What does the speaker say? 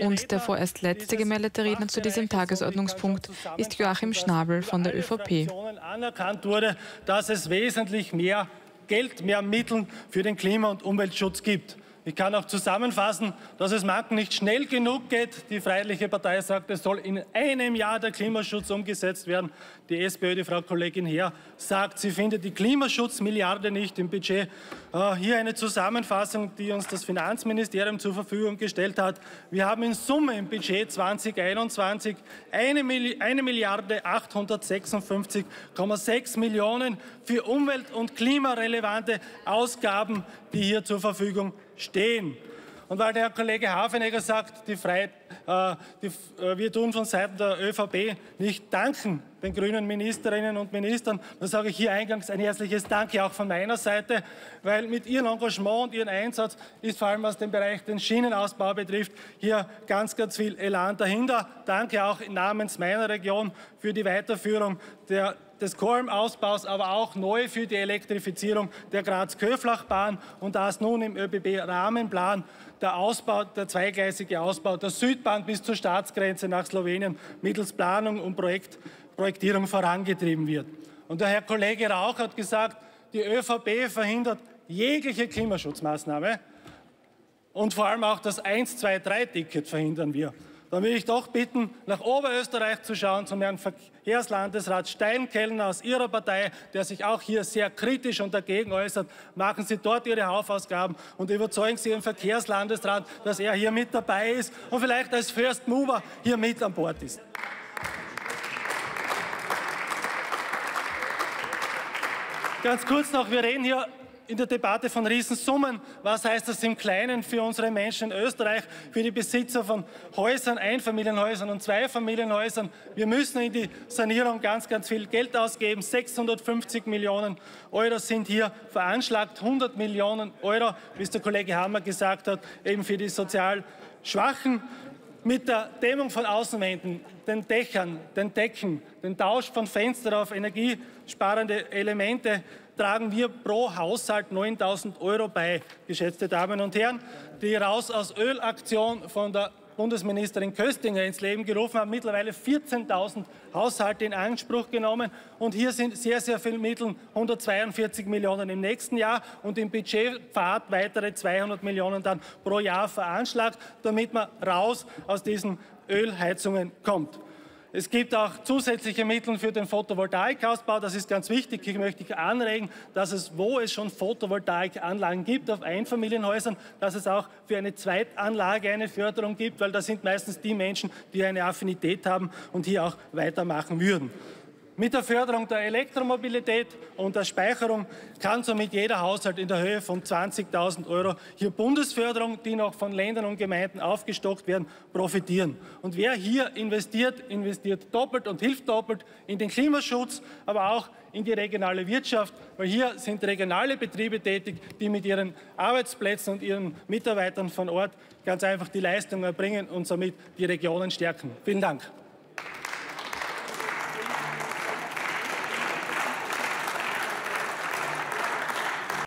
Und der vorerst letzte gemeldete Redner zu diesem Tagesordnungspunkt ist Joachim Schnabel von der ÖVP. anerkannt wurde, dass es wesentlich mehr Geld, mehr Mittel für den Klima- und Umweltschutz gibt. Ich kann auch zusammenfassen, dass es manchen nicht schnell genug geht. Die Freiheitliche Partei sagt, es soll in einem Jahr der Klimaschutz umgesetzt werden. Die SPÖ, die Frau Kollegin Herr, sagt, sie findet die Klimaschutzmilliarde nicht im Budget. Äh, hier eine Zusammenfassung, die uns das Finanzministerium zur Verfügung gestellt hat. Wir haben in Summe im Budget 2021 eine, Milliarde 856,6 Millionen für umwelt- und klimarelevante Ausgaben, die hier zur Verfügung stehen. Und weil der Herr Kollege Hafenegger sagt, die Freiheit, äh, die, äh, wir tun von Seiten der ÖVP nicht danken den grünen Ministerinnen und Ministern, dann sage ich hier eingangs ein herzliches Danke auch von meiner Seite, weil mit ihrem Engagement und ihrem Einsatz ist vor allem was den Bereich den Schienenausbau betrifft, hier ganz, ganz viel Elan dahinter. Danke auch namens meiner Region für die Weiterführung der des Korm-Ausbaus, aber auch neu für die Elektrifizierung der Graz-Köflachbahn und das nun im ÖBB-Rahmenplan der Ausbau, der zweigleisige Ausbau der Südbahn bis zur Staatsgrenze nach Slowenien mittels Planung und Projekt, Projektierung vorangetrieben wird. Und der Herr Kollege Rauch hat gesagt, die ÖVP verhindert jegliche Klimaschutzmaßnahme und vor allem auch das 1-2-3-Ticket verhindern wir dann will ich doch bitten, nach Oberösterreich zu schauen, zum Herrn Verkehrslandesrat Steinkellner aus Ihrer Partei, der sich auch hier sehr kritisch und dagegen äußert. Machen Sie dort Ihre Haufausgaben und überzeugen Sie Ihren Verkehrslandesrat, dass er hier mit dabei ist und vielleicht als First Mover hier mit an Bord ist. Ganz kurz noch, wir reden hier in der Debatte von Riesensummen. Was heißt das im Kleinen für unsere Menschen in Österreich, für die Besitzer von Häusern, Einfamilienhäusern und Zweifamilienhäusern? Wir müssen in die Sanierung ganz, ganz viel Geld ausgeben. 650 Millionen Euro sind hier veranschlagt. 100 Millionen Euro, wie es der Kollege Hammer gesagt hat, eben für die sozial Schwachen mit der Dämmung von Außenwänden, den Dächern, den Decken, den Tausch von Fenstern auf energiesparende Elemente tragen wir pro Haushalt 9000 Euro bei, geschätzte Damen und Herren. Die Raus aus Öl-Aktion von der Bundesministerin Köstinger ins Leben gerufen hat, mittlerweile 14.000 Haushalte in Anspruch genommen. Und hier sind sehr, sehr viele Mittel, 142 Millionen im nächsten Jahr und im Budgetpfad weitere 200 Millionen dann pro Jahr veranschlagt, damit man raus aus diesen Ölheizungen kommt. Es gibt auch zusätzliche Mittel für den Photovoltaikausbau. Das ist ganz wichtig. Ich möchte anregen, dass es, wo es schon Photovoltaikanlagen gibt auf Einfamilienhäusern, dass es auch für eine Zweitanlage eine Förderung gibt, weil das sind meistens die Menschen, die eine Affinität haben und hier auch weitermachen würden. Mit der Förderung der Elektromobilität und der Speicherung kann somit jeder Haushalt in der Höhe von 20.000 Euro hier Bundesförderung, die noch von Ländern und Gemeinden aufgestockt werden, profitieren. Und wer hier investiert, investiert doppelt und hilft doppelt in den Klimaschutz, aber auch in die regionale Wirtschaft, weil hier sind regionale Betriebe tätig, die mit ihren Arbeitsplätzen und ihren Mitarbeitern von Ort ganz einfach die Leistung erbringen und somit die Regionen stärken. Vielen Dank.